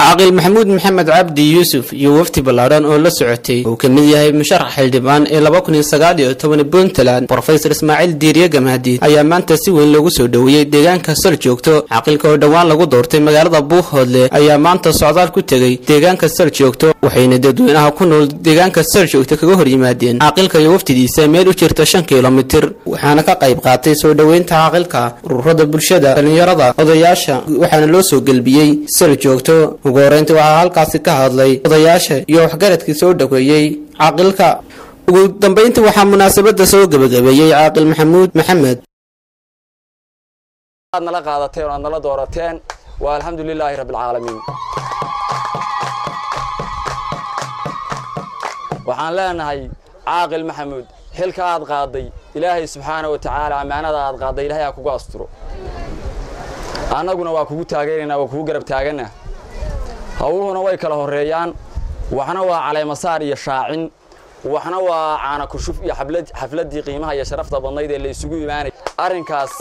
caaqil maxamuud maxamed cabdi yuusuf iyo wafdi ballaadhan oo la socotay uu ka mid yahay musharax xildhibaan ee laba kun iyo sagaal iyo toban puntland. Brofesor ismaaciil diiriye gamaadiid ayaa maanta si weyn loogu soo dhoweeyey deegaanka sal joogto. Caaqilka oo dhowaan lagu doortay magaalada buuhoodle ayaa maanta socdaal ku tegey deegaanka sal joogto waxayna dadweynaha ku nool deegaanka sal joogto kaga hor yimaadeen. Caaqilka iyo wafdidiisa meel u jirta shan kilomitir waxaana ka qayb qaatay soo dhoweynta caaqilka ururada bulshada dhallinyarada odayaasha waxaana loo soo gelbiyey sal joogto ugu horeyntii waxaa halkaasi ka hadlay odayaasha iyo waxgaradkii soo dhoweeyey caaqilka. Ugu dambeyntii waxaa munaasabada soo gebagabeeyey caaqil maxamuud maxamed. Aad nala qaadateen oo aad nala doorateen waa alxamdu lilaahi rabbi alcaalamiin waxaan leenahay caaqil maxamuud xilka aad qaaday ilaahay subxaana wa tacaala ammaanada aad qaaday ilaahay ha kugu asturo. Annaguna waa kugu taageeraynaa waa kugu garab taagana hawluhuna way kala horreeyaan. Waxna waa caleemasaar iyo shaacin. Waxna waa caana kushuf iyo xafladdii qiimaha iyo sharafta badnayd ee la isugu imaanay. Arrinkaas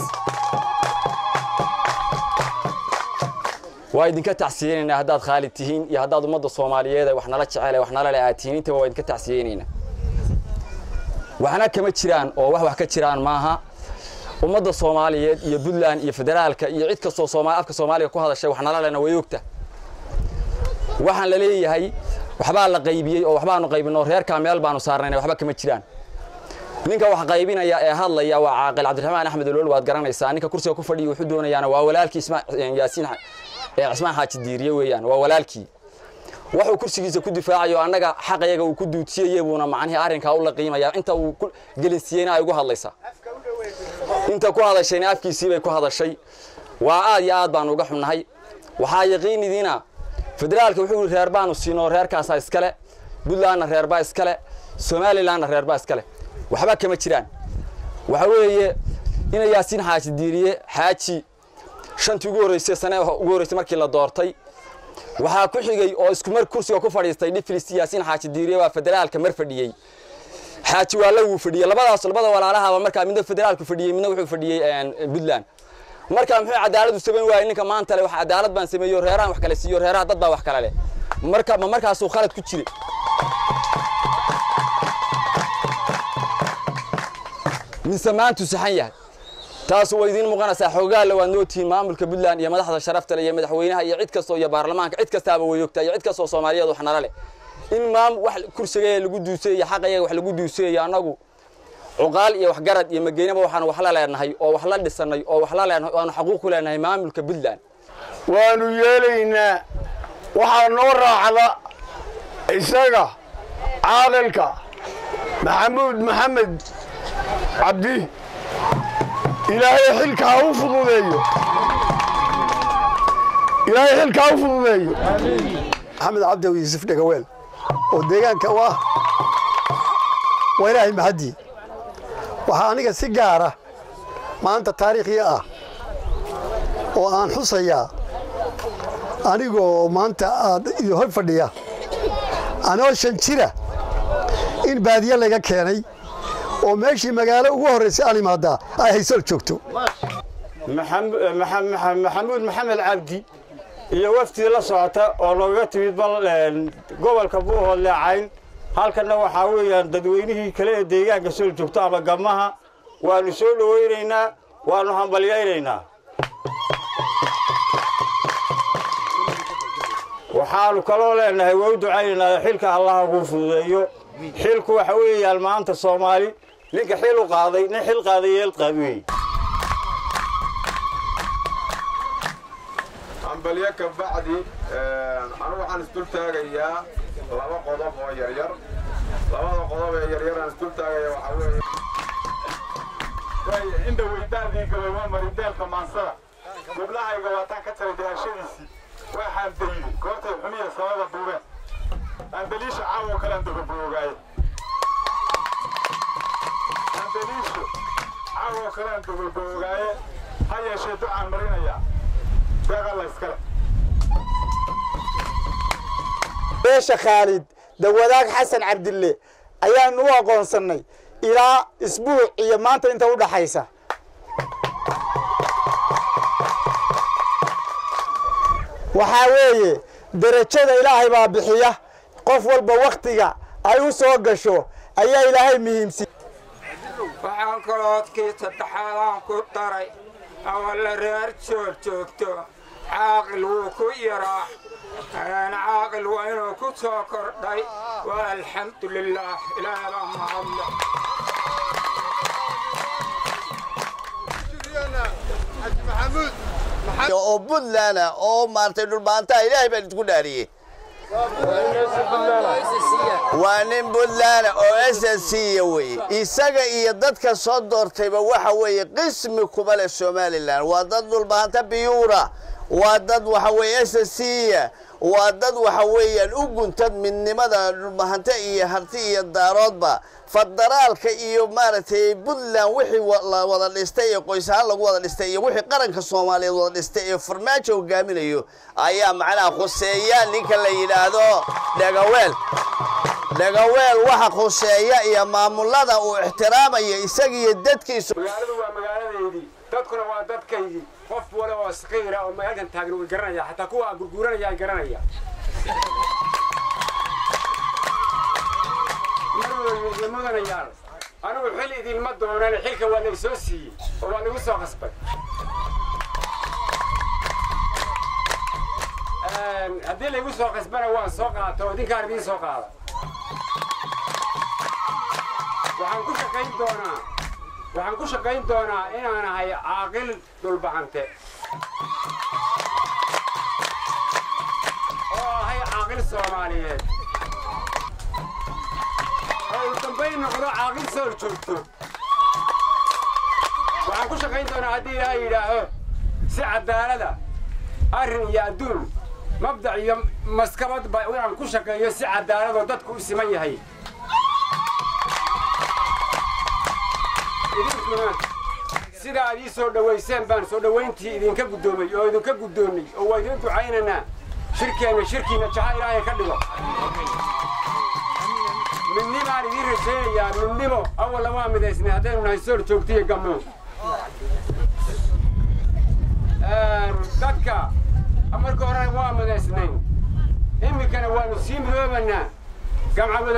waa idinka tacsiyeynaynaa haddaad khaalid tihiin iyo haddaad ummadda soomaaliyeed ee wax nala jecel ee wax nala le aad tihiin intaba waa idinka tacsiyeynaynaa waxna kama jiraan oo wax wax ka jiraan maaha. Ummadda soomaaliyeed iyo puntland iyo federaalka iyo cid kastoo afka soomaaliga ku hadashay wax nala lena way ogta waxaan la leeyahay waxbaa la qaybiyey oo waxbaanu qaybinoo reerkaa meel baanu saarnayna waxba kama jiraan. Ninka wax qaybinaya ee hadlaya waa caaqil cabdiraxmaan axmed olool waad garanaysaa ninka kursiga ku fadhiya wuxuu doonayaana waa walaalkii yaasiin cismaan xaaji diiriye weeyaan waa walaalkii. Wuxuu kursigiisa ku difaacayo annaga xaqayaga uu ku duudsiyeye buuna macnihii arrinkaa u la qiimaya inta uu gelinsiiyeyna ay ugu hadlaysaa. Inta ku hadashayna afkiisii bay ku hadashay. Waa aad iyo aad baanu uga xunnahay. Waxaa yaqiinidiina federaalka wuxuu yidhi reer baanu siinoo reerkaasaa iskale puntlandna reerbaa iskale somalilanna reerbaa iskale waxba kama jiraan. Waxa weeye ina yaasiin xaaji diiriye xaaji shantii ugu horreysay sane ugu horreysay markii la doortay waxaa ku xigay oo isku mar kursiga ku fadhiistay dhiflis yaasiin xaaji diiriye waa federaalka mar fadhiyey. Xaaji waa la wuu fadhiyey. Labadaas labada walaalahaba markaa midna federaalku fadhiyey midna wuxuu fadhiyey puntland markaa muxuu cadaaladu samayn waayey ninka maanta le wax cadaalad baan sameeyo reerahan wax kale siiyo reeraha dad baa wax kale leh. Marka ma markaasuu khalad ku jire mise maantuu saxan yahay? Taasu waa idiin muuqanaysaa xoogaalla waad nootihiin maamulka puntland iyo madaxda sharafta leh iyo madaxweynaha iyo cid kastoo iyo baarlamaanka cid kastaaba way ogtaa iyo cid kastoo soomaaliyeed wax nala leh. In maam wax kursigae lagu duuseeyo xaqayaga wax lagu duuseeyo annagu cuqaal iyo waxgarad iyo mageynaba waxaanu wax la leenahay oo wax la dhisannay oo wax la leenahay waanu xaquuq ku leenahay maamulka puntland. Waanu yeelaynaa waxaa noo raacda isaga caaqilka maxamuud maxamed cabdi. Ilaahay xilka ha u fududeeyo. Ilaahay xilka ha u fududeeyo. Maxamed cabdi yuusuf dhegaweel oo deegaanka u ah waa ilaahay mahadii waxaa aniga si gaara maanta taariikhii ah oo aan xusayaa anigoo maanta aad idin hor fadhiya. Anoo shan jira in baadiye laga keenay oo meeshii magaalo ugu horraysay aan imaadaa ay haysol joogto. Maxamuud maxamed cabdi iyo waftii la socota oo nooga timid gobolka buuhoodle cayn halkanna waxaa weeyaan dadweynihii kale ee deegaanka soo joogto ama gamaha waanu soo dhowaynaynaa waanu hambalyaynaynaa. Waxaanu kaloo leenahay waa u ducaynaynaa xilka allaha kuu fududeeyo. Xilku waxa weeyaan maanta soomaali ninka xil u qaaday nin xil qaaday yeel qaad weeye hambalyo ka bacdi anigu waxaan isdul taagayaa laba qodob oo yaryar labada qodob ee yaryaraan isdul taagaya waxaa weeye way inda weydaadii gabay waa marideelka maansada gabdhahayga waataan ka taray dahashadiisii waa xaandayide goortay xuniya sababa duubeen andaliisha caawo kale aan dogobogaaye andaliisha caawo kale aan dogobogaaye ha yeeshee ducaan marinayaa deeqa la iskale beesha khaalid dawadaag xasan cabdille ayaanu u aqoonsannay ilaa isbuuc iyo maanta inta u dhaxaysa. Waxaa weeye derajada ilaahay baa bixiya. Qof walba wakhtiga ay u soo gasho ayaa ilaahay muhiimsi waxaan kaloodkii saddexaadaan ku daray awalla reer joor joogto caaqil wuu ku yaraa. Caaqil waa inuu ku soo kordhay. Waa alxamdu lilaah ilaahay baa mahadle oo puntland oo maartay dhulbaantaa ilaahay baan isku dhaariyey waa nin puntland oo s s c weye isaga iyo dadka soo doortayba waxa weeye qismi kuma leh somalilan waa dad dhulbaanta biyuura waa dad waxa weye s s c waa dad waxa weeyaan u guntad midnimada dhulbahante iyo harti iyo daaroodba. Federaalka iyo maaragtay puntland wixii la wada dhistay ee qoys ahaan lagu wada dhistay iyo wixii qaranka soomaaliyeed wada dhistay ee farmaajo hogaaminayo ayaa macnaha khuseeya ninka la yidhaahdo dhegaweel dhegaweel waxa khuseeya iyo maamulada uu ixtiraamaya isagiiyo dadkiisu. Magaaladu waa magaaladeydii dadkuna waa dadkaydii. Qof wale oo saqiira oo magaalkan taagan way garanaya xataa kuwa gurguuranaya ay garanaya. Mudanayaal anigu xil idinma doonan xilka waa laga soo siiyey oo waa lagu soo qasbay. Haddii laygu soo qasbana waan soo qaata oo idinkaan idiin soo qaada waxaan ku shaqayn doonaa inaan ahay caaqil dhulbahante oo ahay caaqil soomaaliyeed. Oo uu dambayn noqdo caaqil sool joogto. Waxaan ku shaqayn doonaa haddii ilaahay yidhaaho si cadaalada arrin iyo adduun mabdac iyo maskabadba inaan ku shaqeeyo si cadaaladoo dadku u siman yahay idinkuna sida aad ii soo dhowayseen baan soo dhowayntii idinka guddoomay oo idinka guddoonnay oo waa idin ducaynaynaa shirkeenna shirkiina jaha ilaahay ka dhigo. Midnimaan idiin rajaynayaa midnimo. Awalla waa midaysnay haddaynu nahay soor joogtiyo gammo. Dadka marka horena waa midaysnayn iminkana waanu sii midoobanaa gamcawada